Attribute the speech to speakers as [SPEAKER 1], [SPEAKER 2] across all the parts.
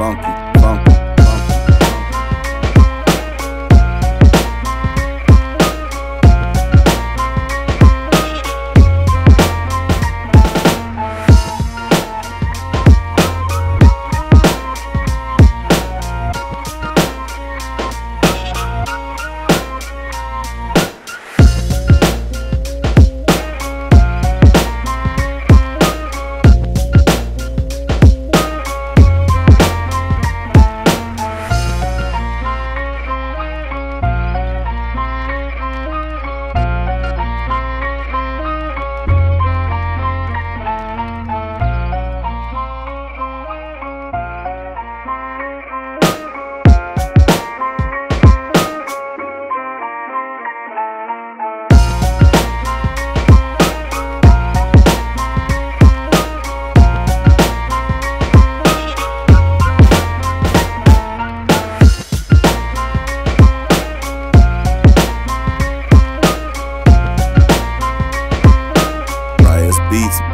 [SPEAKER 1] funky, funky.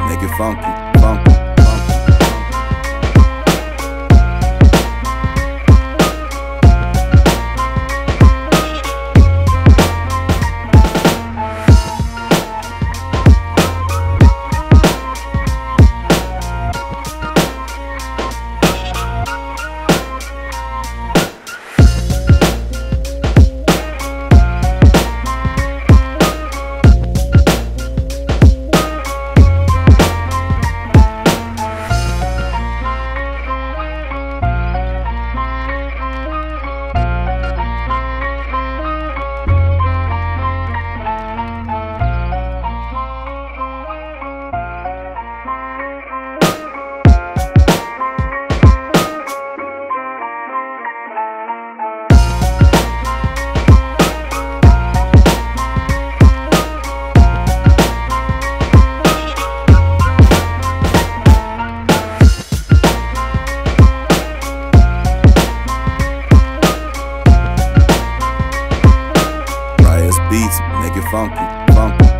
[SPEAKER 1] Make it funky, funky. Beats, make it funky, funky.